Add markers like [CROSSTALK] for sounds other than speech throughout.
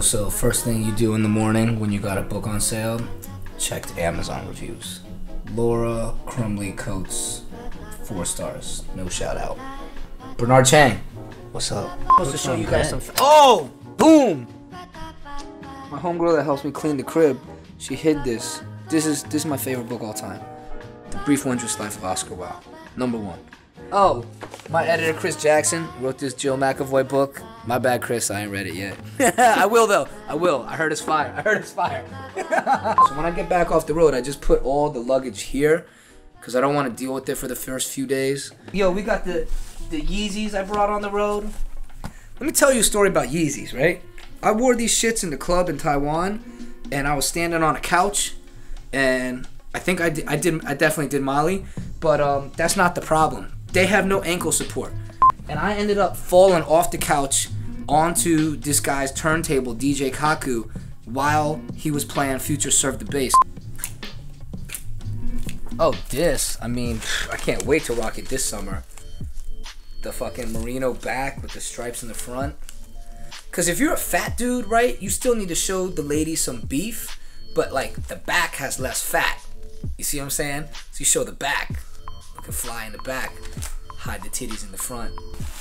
So first thing you do in the morning when you got a book on sale, check the Amazon reviews. Laura Crumley Coates, four stars, no shout out. Bernard Chang, what's up? Supposed to show you guys some. Oh, boom! My homegirl that helps me clean the crib, she hid this. This is this is my favorite book all time. The Brief Wondrous Life of Oscar Wao, number one. Oh, my editor Chris Jackson wrote this Jill McAvoy book. My bad, Chris. I ain't read it yet. [LAUGHS] I will though. I will. I heard it's fire. I heard it's fire. [LAUGHS] so when I get back off the road, I just put all the luggage here, cause I don't want to deal with it for the first few days. Yo, we got the the Yeezys I brought on the road. Let me tell you a story about Yeezys, right? I wore these shits in the club in Taiwan, and I was standing on a couch, and I think I did, I did, I definitely did Molly, but um, that's not the problem. They have no ankle support, and I ended up falling off the couch onto this guy's turntable, DJ Kaku, while he was playing Future Serve the Base. Oh, this, I mean, I can't wait to rock it this summer. The fucking merino back with the stripes in the front. Cause if you're a fat dude, right, you still need to show the ladies some beef, but like the back has less fat. You see what I'm saying? So you show the back, looking fly in the back, hide the titties in the front.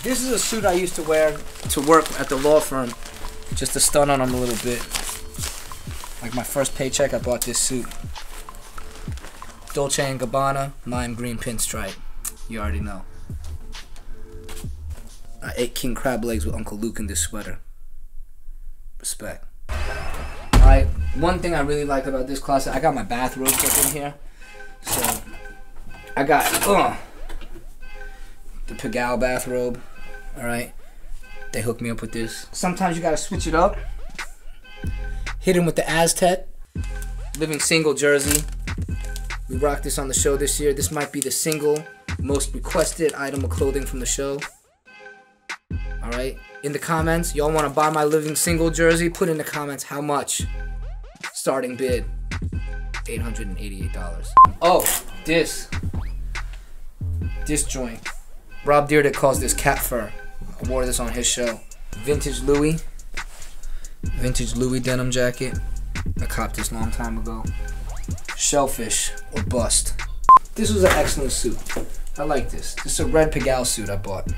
This is a suit I used to wear to work at the law firm, just to stun on them a little bit. Like my first paycheck, I bought this suit. Dolce and Gabbana, lime green pinstripe. You already know. I ate king crab legs with Uncle Luke in this sweater. Respect. Alright, one thing I really like about this closet, I got my bathrobe stuff in here. So, I got, uh, the Pigalle bathrobe. Alright, they hooked me up with this. Sometimes you gotta switch it up. Hit him with the Aztec. Living single jersey. We rocked this on the show this year. This might be the single most requested item of clothing from the show. Alright? In the comments, y'all want to buy my living single jersey? Put in the comments how much. Starting bid $888. Oh, this. This joint. Rob Dyrdek calls this cat fur. I wore this on his show. Vintage Louis. Vintage Louis denim jacket. I copped this long time ago. Shellfish or bust. This was an excellent suit. I like this. This is a red Pigalle suit I bought.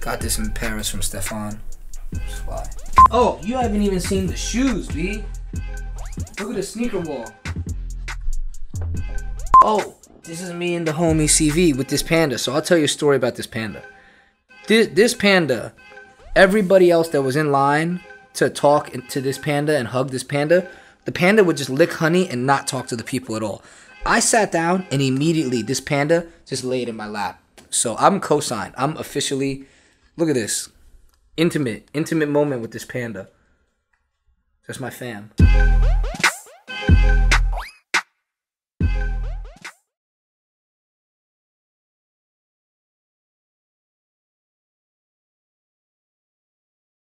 Got this in Paris from Stefan. Fly. Oh, you haven't even seen the shoes, B. Look at the sneaker wall. Oh, this is me and the homie CV with this panda. So I'll tell you a story about this panda. This, this panda, everybody else that was in line to talk to this panda and hug this panda, the panda would just lick honey and not talk to the people at all. I sat down and immediately this panda just laid in my lap. So I'm co-signed. I'm officially, look at this, intimate, intimate moment with this panda. That's my fam.